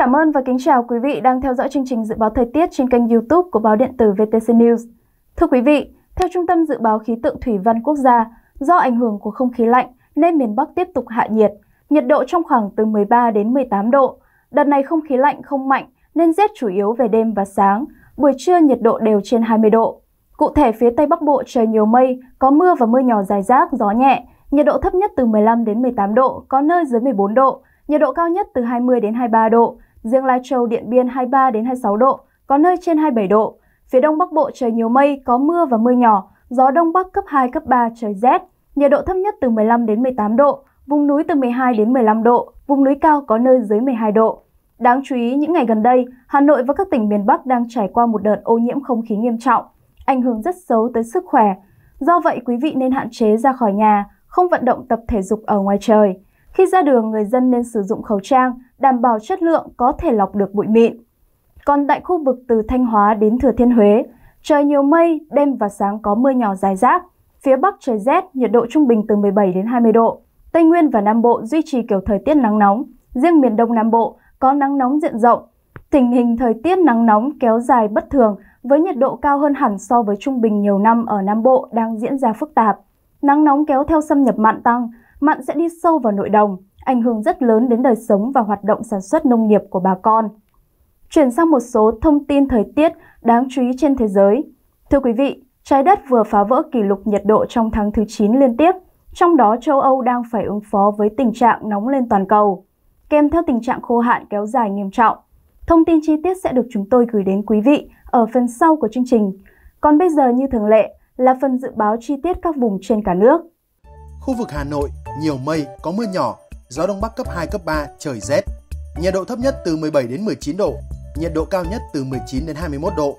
cảm ơn và kính chào quý vị đang theo dõi chương trình dự báo thời tiết trên kênh YouTube của báo điện tử VTC News. Thưa quý vị, theo Trung tâm Dự báo Khí tượng Thủy văn Quốc gia, do ảnh hưởng của không khí lạnh nên miền Bắc tiếp tục hạ nhiệt, nhiệt độ trong khoảng từ 13 đến 18 độ. Đợt này không khí lạnh không mạnh nên rét chủ yếu về đêm và sáng, buổi trưa nhiệt độ đều trên 20 độ. Cụ thể phía Tây Bắc Bộ trời nhiều mây, có mưa và mưa nhỏ dài rác, gió nhẹ, nhiệt độ thấp nhất từ 15 đến 18 độ, có nơi dưới 14 độ, nhiệt độ cao nhất từ 20 đến 23 độ, riêng Lai Châu, Điện Biên 23 đến 26 độ, có nơi trên 27 độ. Phía Đông Bắc Bộ trời nhiều mây, có mưa và mưa nhỏ, gió Đông Bắc cấp 2, cấp 3, trời rét, nhiệt độ thấp nhất từ 15 đến 18 độ, vùng núi từ 12 đến 15 độ, vùng núi cao có nơi dưới 12 độ. Đáng chú ý, những ngày gần đây, Hà Nội và các tỉnh miền Bắc đang trải qua một đợt ô nhiễm không khí nghiêm trọng, ảnh hưởng rất xấu tới sức khỏe. Do vậy, quý vị nên hạn chế ra khỏi nhà, không vận động tập thể dục ở ngoài trời. Khi ra đường, người dân nên sử dụng khẩu trang, đảm bảo chất lượng có thể lọc được bụi mịn. Còn tại khu vực từ Thanh Hóa đến Thừa Thiên Huế, trời nhiều mây, đêm và sáng có mưa nhỏ dài rác. Phía Bắc trời rét, nhiệt độ trung bình từ 17 đến 20 độ. Tây Nguyên và Nam Bộ duy trì kiểu thời tiết nắng nóng. Riêng miền Đông Nam Bộ có nắng nóng diện rộng. Tình hình thời tiết nắng nóng kéo dài bất thường với nhiệt độ cao hơn hẳn so với trung bình nhiều năm ở Nam Bộ đang diễn ra phức tạp. Nắng nóng kéo theo xâm nhập mặn tăng, mặn sẽ đi sâu vào nội đồng, ảnh hưởng rất lớn đến đời sống và hoạt động sản xuất nông nghiệp của bà con. Chuyển sang một số thông tin thời tiết đáng chú ý trên thế giới. Thưa quý vị, trái đất vừa phá vỡ kỷ lục nhiệt độ trong tháng thứ 9 liên tiếp, trong đó châu Âu đang phải ứng phó với tình trạng nóng lên toàn cầu, kèm theo tình trạng khô hạn kéo dài nghiêm trọng. Thông tin chi tiết sẽ được chúng tôi gửi đến quý vị ở phần sau của chương trình. Còn bây giờ như thường lệ là phần dự báo chi tiết các vùng trên cả nước. Khu vực Hà Nội, nhiều mây, có mưa nhỏ, gió đông bắc cấp 2, cấp 3, trời rét. Nhiệt độ thấp nhất từ 17 đến 19 độ, nhiệt độ cao nhất từ 19 đến 21 độ.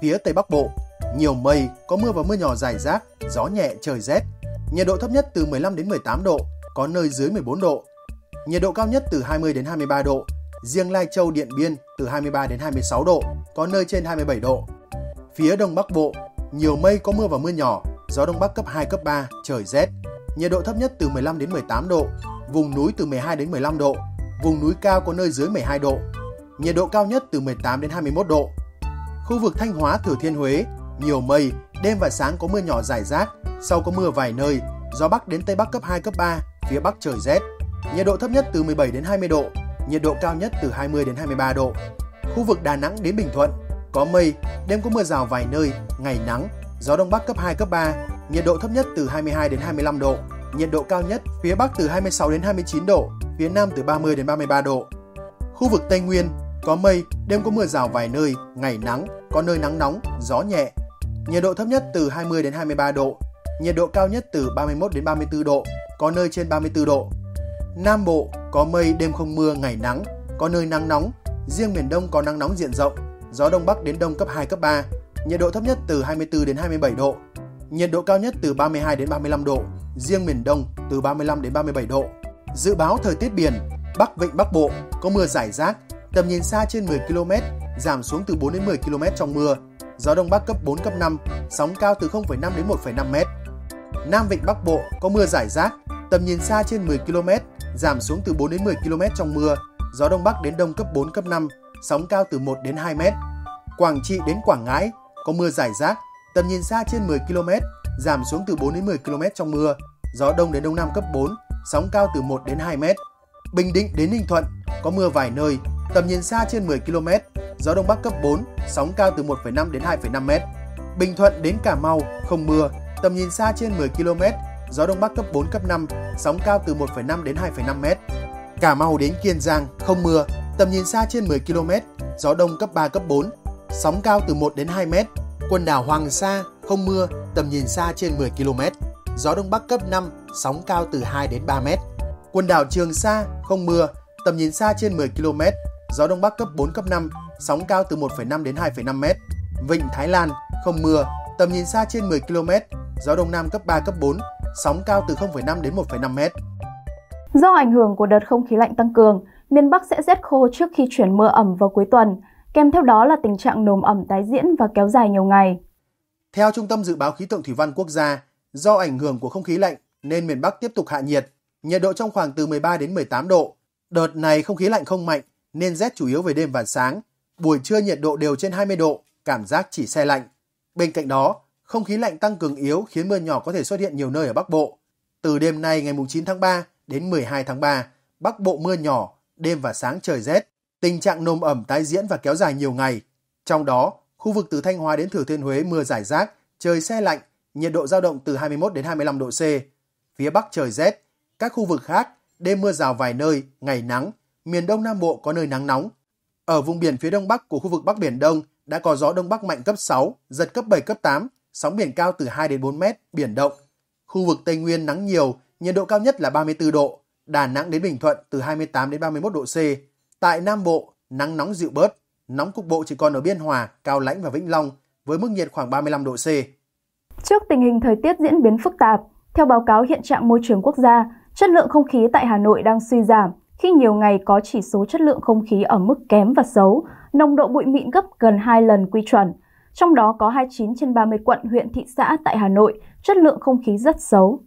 Phía Tây Bắc Bộ, nhiều mây, có mưa và mưa nhỏ rải rác, gió nhẹ, trời rét. Nhiệt độ thấp nhất từ 15 đến 18 độ, có nơi dưới 14 độ. Nhiệt độ cao nhất từ 20 đến 23 độ, riêng Lai Châu, Điện Biên từ 23 đến 26 độ, có nơi trên 27 độ. Phía Đông Bắc Bộ, nhiều mây có mưa và mưa nhỏ, gió Đông Bắc cấp 2, cấp 3, trời rét. Nhiệt độ thấp nhất từ 15 đến 18 độ, vùng núi từ 12 đến 15 độ, vùng núi cao có nơi dưới 12 độ. Nhiệt độ cao nhất từ 18 đến 21 độ. Khu vực Thanh Hóa, Thừa Thiên Huế, nhiều mây, đêm và sáng có mưa nhỏ rải rác, sau có mưa vài nơi, gió Bắc đến Tây Bắc cấp 2, cấp 3, phía Bắc trời rét. Nhiệt độ thấp nhất từ 17 đến 20 độ, nhiệt độ cao nhất từ 20 đến 23 độ. Khu vực Đà Nẵng đến Bình Thuận, có mây, đêm có mưa rào vài nơi, ngày nắng, gió Đông Bắc cấp 2, cấp 3, nhiệt độ thấp nhất từ 22 đến 25 độ, nhiệt độ cao nhất phía Bắc từ 26 đến 29 độ, phía Nam từ 30 đến 33 độ. Khu vực Tây Nguyên, có mây, đêm có mưa rào vài nơi, ngày nắng, có nơi nắng nóng, gió nhẹ. Nhiệt độ thấp nhất từ 20 đến 23 độ, nhiệt độ cao nhất từ 31 đến 34 độ, có nơi trên 34 độ. Nam Bộ có mây, đêm không mưa, ngày nắng, có nơi nắng nóng. Riêng miền Đông có nắng nóng diện rộng, gió Đông Bắc đến Đông cấp 2, cấp 3, nhiệt độ thấp nhất từ 24 đến 27 độ, nhiệt độ cao nhất từ 32 đến 35 độ, riêng miền Đông từ 35 đến 37 độ. Dự báo thời tiết biển, Bắc Vịnh Bắc Bộ có mưa rải rác, tầm nhìn xa trên 10 km, giảm xuống từ 4 đến 10 km trong mưa, gió Đông Bắc cấp 4, cấp 5, sóng cao từ 0,5 đến 1,5 m. Nam Vịnh Bắc Bộ có mưa rải rác, tầm nhìn xa trên 10 km, giảm xuống từ 4 đến 10 km trong mưa, gió Đông Bắc đến Đông cấp 4, cấp 5, sóng cao từ 1 đến 2 m. Quảng Trị đến Quảng Ngãi có mưa rải rác, tầm nhìn xa trên 10 km, giảm xuống từ 4 đến 10 km trong mưa, gió đông đến đông nam cấp 4, sóng cao từ 1 đến 2 m. Bình Định đến Ninh Thuận có mưa vài nơi, tầm nhìn xa trên 10 km, gió đông bắc cấp 4, sóng cao từ 1,5 đến 2,5 m. Bình Thuận đến Cà Mau không mưa, tầm nhìn xa trên 10 km, gió đông bắc cấp 4 cấp 5, sóng cao từ 1,5 đến 2,5 m. Cà Mau đến Kiên Giang không mưa, tầm nhìn xa trên 10 km, gió đông cấp 3 cấp 4, sóng cao từ 1 đến 2 m. Quần đảo Hoàng Sa không mưa, tầm nhìn xa trên 10 km, gió đông bắc cấp 5, sóng cao từ 2 đến 3 m. Quần đảo Trường Sa không mưa, tầm nhìn xa trên 10 km, gió đông bắc cấp 4 cấp 5, sóng cao từ 1,5 đến 2,5 m. Vịnh Thái Lan không mưa, tầm nhìn xa trên 10 km, gió đông nam cấp 3 cấp 4, sóng cao từ 0,5 đến 1,5 m. Do ảnh hưởng của đợt không khí lạnh tăng cường, miền Bắc sẽ rét khô trước khi chuyển mưa ẩm vào cuối tuần, kèm theo đó là tình trạng nồm ẩm tái diễn và kéo dài nhiều ngày. Theo Trung tâm Dự báo Khí tượng Thủy văn Quốc gia, do ảnh hưởng của không khí lạnh nên miền Bắc tiếp tục hạ nhiệt, nhiệt độ trong khoảng từ 13 đến 18 độ. Đợt này không khí lạnh không mạnh nên rét chủ yếu về đêm và sáng. Buổi trưa nhiệt độ đều trên 20 độ, cảm giác chỉ xe lạnh. Bên cạnh đó, không khí lạnh tăng cường yếu khiến mưa nhỏ có thể xuất hiện nhiều nơi ở Bắc Bộ. Từ đêm nay ngày 9 tháng 3 đến 12 tháng 3, Bắc Bộ mưa nhỏ, đêm và sáng trời rét. Tình trạng nồm ẩm tái diễn và kéo dài nhiều ngày. Trong đó, khu vực từ Thanh Hóa đến Thừa Thiên Huế mưa rải rác, trời xe lạnh, nhiệt độ giao động từ 21 đến 25 độ C. Phía Bắc trời rét, các khu vực khác đêm mưa rào vài nơi, ngày nắng, miền Đông Nam Bộ có nơi nắng nóng. Ở vùng biển phía Đông Bắc của khu vực Bắc Biển Đông đã có gió Đông Bắc mạnh cấp 6, giật cấp 7, cấp 8, sóng biển cao từ 2 đến 4 mét, biển động. Khu vực Tây Nguyên nắng nhiều, nhiệt độ cao nhất là 34 độ, Đà Nẵng đến Bình Thuận từ 28 đến 31 độ C. Tại Nam Bộ, nắng nóng dịu bớt, nóng cục bộ chỉ còn ở Biên Hòa, Cao Lãnh và Vĩnh Long với mức nhiệt khoảng 35 độ C. Trước tình hình thời tiết diễn biến phức tạp, theo báo cáo hiện trạng môi trường quốc gia, chất lượng không khí tại Hà Nội đang suy giảm khi nhiều ngày có chỉ số chất lượng không khí ở mức kém và xấu, nồng độ bụi mịn gấp gần 2 lần quy chuẩn. Trong đó có 29 trên 30 quận huyện thị xã tại Hà Nội, chất lượng không khí rất xấu.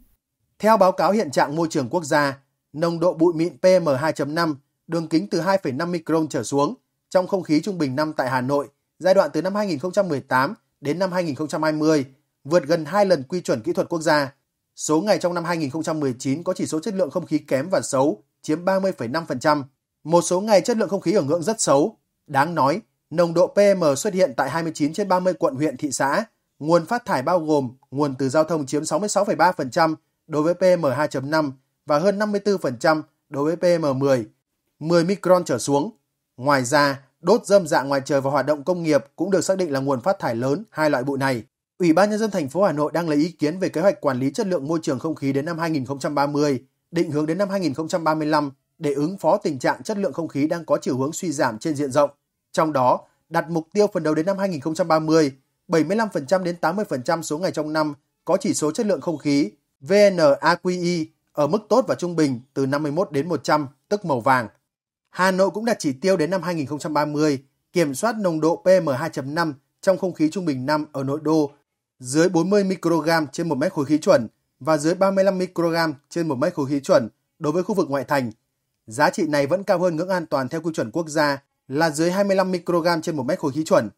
Theo báo cáo hiện trạng môi trường quốc gia, nồng độ bụi mịn PM2.5 đường kính từ 2,5 micron trở xuống trong không khí trung bình năm tại Hà Nội giai đoạn từ năm 2018 đến năm 2020 vượt gần 2 lần quy chuẩn kỹ thuật quốc gia. Số ngày trong năm 2019 có chỉ số chất lượng không khí kém và xấu chiếm 30,5%. Một số ngày chất lượng không khí ở ngưỡng rất xấu. Đáng nói, nồng độ PM xuất hiện tại 29 trên 30 quận huyện thị xã. Nguồn phát thải bao gồm nguồn từ giao thông chiếm 66,3% đối với PM2.5 và hơn 54% đối với PM10, 10 micron trở xuống. Ngoài ra, đốt dâm dạ ngoài trời và hoạt động công nghiệp cũng được xác định là nguồn phát thải lớn hai loại bụi này. Ủy ban nhân dân thành phố Hà Nội đang lấy ý kiến về kế hoạch quản lý chất lượng môi trường không khí đến năm 2030, định hướng đến năm 2035 để ứng phó tình trạng chất lượng không khí đang có chiều hướng suy giảm trên diện rộng. Trong đó, đặt mục tiêu phần đầu đến năm 2030, 75% đến 80% số ngày trong năm có chỉ số chất lượng không khí VNAQI ở mức tốt và trung bình từ 51 đến 100, tức màu vàng. Hà Nội cũng đặt chỉ tiêu đến năm 2030 kiểm soát nồng độ PM2.5 trong không khí trung bình năm ở nội đô dưới 40 microgram trên 1 mét khối khí chuẩn và dưới 35 microgram trên 1 mét khối khí chuẩn đối với khu vực ngoại thành. Giá trị này vẫn cao hơn ngưỡng an toàn theo quy chuẩn quốc gia là dưới 25 microgram trên 1 mét khối khí chuẩn.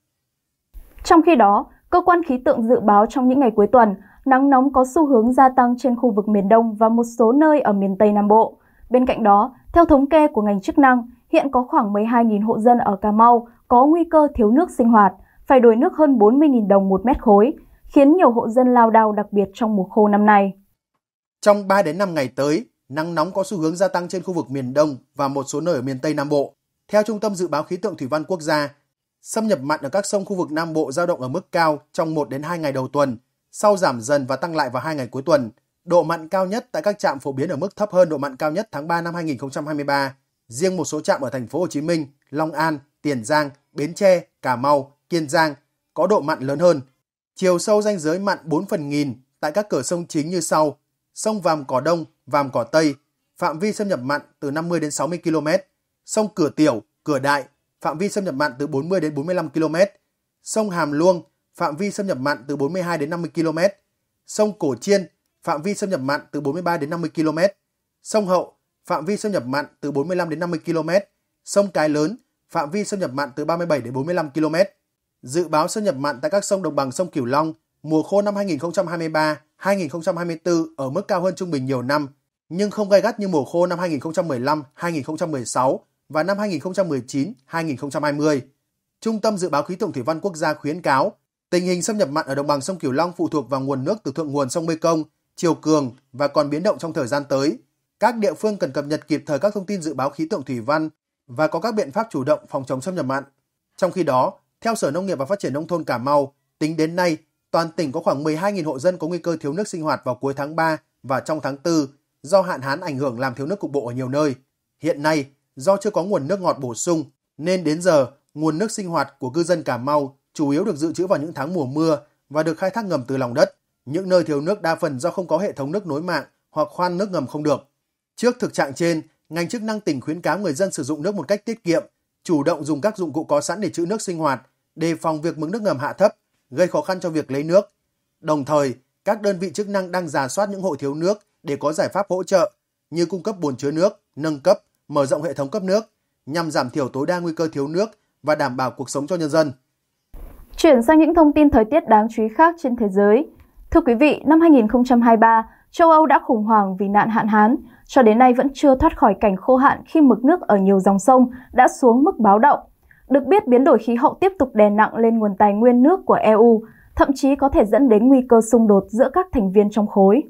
Trong khi đó, cơ quan khí tượng dự báo trong những ngày cuối tuần, nắng nóng có xu hướng gia tăng trên khu vực miền Đông và một số nơi ở miền Tây Nam Bộ. Bên cạnh đó, theo thống kê của ngành chức năng, hiện có khoảng 12.000 hộ dân ở Cà Mau có nguy cơ thiếu nước sinh hoạt, phải đổi nước hơn 40.000 đồng một mét khối, khiến nhiều hộ dân lao đao đặc biệt trong mùa khô năm nay. Trong 3 đến 5 ngày tới, nắng nóng có xu hướng gia tăng trên khu vực miền Đông và một số nơi ở miền Tây Nam Bộ. Theo Trung tâm Dự báo Khí tượng Thủy văn Quốc gia, xâm nhập mặn ở các sông khu vực Nam Bộ giao động ở mức cao trong 1 đến 2 ngày đầu tuần, sau giảm dần và tăng lại vào 2 ngày cuối tuần. Độ mặn cao nhất tại các trạm phổ biến ở mức thấp hơn độ mặn cao nhất tháng 3 năm 2023. Riêng một số trạm ở thành phố Hồ Chí Minh, Long An, Tiền Giang, Bến Tre, Cà Mau, Kiên Giang có độ mặn lớn hơn. Chiều sâu danh giới mặn 4 phần nghìn tại các cửa sông chính như sau: sông Vàm Cỏ Đông, Vàm Cỏ Tây, phạm vi xâm nhập mặn từ 50 đến 60 km, sông Cửa Tiểu, Cửa Đại, phạm vi xâm nhập mặn từ 40 đến 45 km, sông Hàm Luông, phạm vi xâm nhập mặn từ 42 đến 50 km, sông Cổ Chiên, phạm vi xâm nhập mặn từ 43 đến 50 km, sông Hậu, phạm vi xâm nhập mặn từ 45 đến 50 km, sông Cái Lớn, phạm vi xâm nhập mặn từ 37 đến 45 km. Dự báo xâm nhập mặn tại các sông đồng bằng sông Cửu Long mùa khô năm 2023-2024 ở mức cao hơn trung bình nhiều năm, nhưng không gay gắt như mùa khô năm 2015-2016 và năm 2019-2020. Trung tâm Dự báo Khí tượng Thủy văn Quốc gia khuyến cáo tình hình xâm nhập mặn ở đồng bằng sông Cửu Long phụ thuộc vào nguồn nước từ thượng nguồn sông Mekong, chiều cường và còn biến động trong thời gian tới. Các địa phương cần cập nhật kịp thời các thông tin dự báo khí tượng thủy văn và có các biện pháp chủ động phòng chống xâm nhập mặn. Trong khi đó, theo Sở Nông nghiệp và Phát triển Nông thôn Cà Mau, tính đến nay, toàn tỉnh có khoảng 12.000 hộ dân có nguy cơ thiếu nước sinh hoạt vào cuối tháng 3 và trong tháng 4 do hạn hán ảnh hưởng làm thiếu nước cục bộ ở nhiều nơi. Hiện nay, do chưa có nguồn nước ngọt bổ sung, nên đến giờ, nguồn nước sinh hoạt của cư dân Cà Mau chủ yếu được dự trữ vào những tháng mùa mưa và được khai thác ngầm từ lòng đất. Những nơi thiếu nước đa phần do không có hệ thống nước nối mạng hoặc khoan nước ngầm không được. Trước thực trạng trên, ngành chức năng tỉnh khuyến cáo người dân sử dụng nước một cách tiết kiệm, chủ động dùng các dụng cụ có sẵn để trữ nước sinh hoạt, đề phòng việc mực nước ngầm hạ thấp, gây khó khăn cho việc lấy nước. Đồng thời, các đơn vị chức năng đang giả soát những hộ thiếu nước để có giải pháp hỗ trợ như cung cấp bồn chứa nước, nâng cấp, mở rộng hệ thống cấp nước, nhằm giảm thiểu tối đa nguy cơ thiếu nước và đảm bảo cuộc sống cho nhân dân. Chuyển sang những thông tin thời tiết đáng chú ý khác trên thế giới. Thưa quý vị, năm 2023, châu Âu đã khủng hoảng vì nạn hạn hán, cho đến nay vẫn chưa thoát khỏi cảnh khô hạn khi mực nước ở nhiều dòng sông đã xuống mức báo động. Được biết, biến đổi khí hậu tiếp tục đè nặng lên nguồn tài nguyên nước của EU, thậm chí có thể dẫn đến nguy cơ xung đột giữa các thành viên trong khối.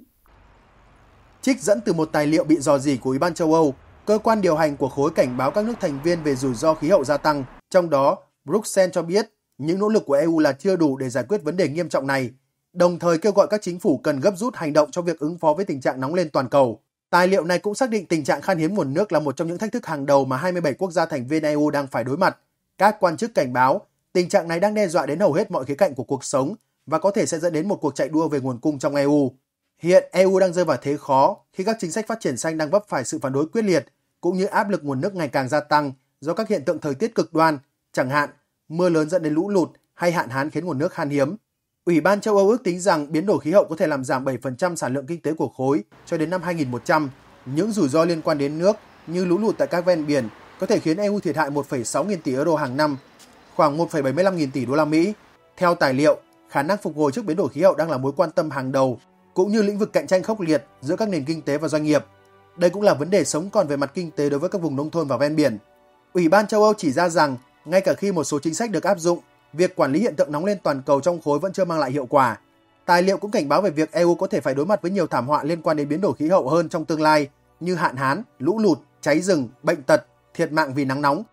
Trích dẫn từ một tài liệu bị dò dỉ của Ủy ban châu Âu, cơ quan điều hành của khối cảnh báo các nước thành viên về rủi ro khí hậu gia tăng, trong đó Bruxelles cho biết những nỗ lực của EU là chưa đủ để giải quyết vấn đề nghiêm trọng này, đồng thời kêu gọi các chính phủ cần gấp rút hành động cho việc ứng phó với tình trạng nóng lên toàn cầu. Tài liệu này cũng xác định tình trạng khan hiếm nguồn nước là một trong những thách thức hàng đầu mà 27 quốc gia thành viên EU đang phải đối mặt. Các quan chức cảnh báo, tình trạng này đang đe dọa đến hầu hết mọi khía cạnh của cuộc sống và có thể sẽ dẫn đến một cuộc chạy đua về nguồn cung trong EU. Hiện EU đang rơi vào thế khó khi các chính sách phát triển xanh đang vấp phải sự phản đối quyết liệt cũng như áp lực nguồn nước ngày càng gia tăng do các hiện tượng thời tiết cực đoan, chẳng hạn mưa lớn dẫn đến lũ lụt hay hạn hán khiến nguồn nước khan hiếm. Ủy ban châu Âu ước tính rằng biến đổi khí hậu có thể làm giảm 7% sản lượng kinh tế của khối cho đến năm 2100. Những rủi ro liên quan đến nước như lũ lụt tại các ven biển có thể khiến EU thiệt hại 1,6 nghìn tỷ euro hàng năm, khoảng 1,75 nghìn tỷ đô la Mỹ. Theo tài liệu, khả năng phục hồi trước biến đổi khí hậu đang là mối quan tâm hàng đầu, cũng như lĩnh vực cạnh tranh khốc liệt giữa các nền kinh tế và doanh nghiệp. Đây cũng là vấn đề sống còn về mặt kinh tế đối với các vùng nông thôn và ven biển. Ủy ban châu Âu chỉ ra rằng, ngay cả khi một số chính sách được áp dụng, việc quản lý hiện tượng nóng lên toàn cầu trong khối vẫn chưa mang lại hiệu quả. Tài liệu cũng cảnh báo về việc EU có thể phải đối mặt với nhiều thảm họa liên quan đến biến đổi khí hậu hơn trong tương lai, như hạn hán, lũ lụt, cháy rừng, bệnh tật, thiệt mạng vì nắng nóng.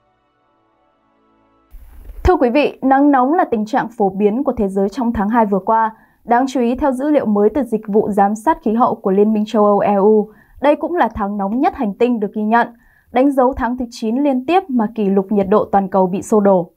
Thưa quý vị, nắng nóng là tình trạng phổ biến của thế giới trong tháng 2 vừa qua. Đáng chú ý theo dữ liệu mới từ dịch vụ giám sát khí hậu của Liên minh châu Âu EU, đây cũng là tháng nóng nhất hành tinh được ghi nhận, đánh dấu tháng thứ 9 liên tiếp mà kỷ lục nhiệt độ toàn cầu bị xô đổ.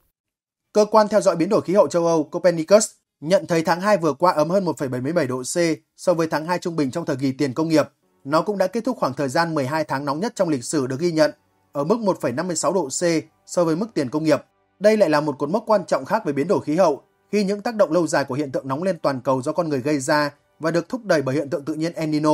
Cơ quan theo dõi biến đổi khí hậu châu Âu Copernicus nhận thấy tháng 2 vừa qua ấm hơn 1,77 độ C so với tháng 2 trung bình trong thời kỳ tiền công nghiệp. Nó cũng đã kết thúc khoảng thời gian 12 tháng nóng nhất trong lịch sử được ghi nhận, ở mức 1,56 độ C so với mức tiền công nghiệp. Đây lại là một cột mốc quan trọng khác về biến đổi khí hậu, khi những tác động lâu dài của hiện tượng nóng lên toàn cầu do con người gây ra và được thúc đẩy bởi hiện tượng tự nhiên El Nino.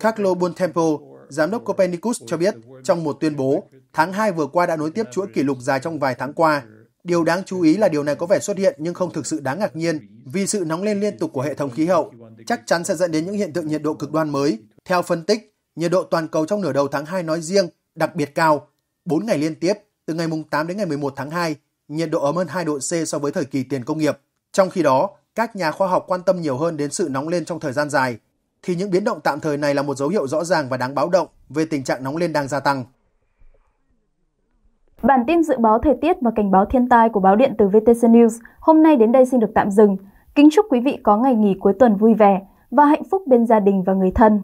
Carlo Bontempo, giám đốc Copernicus cho biết trong một tuyên bố, tháng 2 vừa qua đã nối tiếp chuỗi kỷ lục dài trong vài tháng qua. Điều đáng chú ý là điều này có vẻ xuất hiện nhưng không thực sự đáng ngạc nhiên vì sự nóng lên liên tục của hệ thống khí hậu chắc chắn sẽ dẫn đến những hiện tượng nhiệt độ cực đoan mới. Theo phân tích, nhiệt độ toàn cầu trong nửa đầu tháng 2 nói riêng đặc biệt cao. 4 ngày liên tiếp, từ ngày 8 đến ngày 11 tháng 2, nhiệt độ ấm hơn 2 độ C so với thời kỳ tiền công nghiệp. Trong khi đó, các nhà khoa học quan tâm nhiều hơn đến sự nóng lên trong thời gian dài, thì những biến động tạm thời này là một dấu hiệu rõ ràng và đáng báo động về tình trạng nóng lên đang gia tăng. Bản tin dự báo thời tiết và cảnh báo thiên tai của báo điện tử VTC News hôm nay đến đây xin được tạm dừng. Kính chúc quý vị có ngày nghỉ cuối tuần vui vẻ và hạnh phúc bên gia đình và người thân.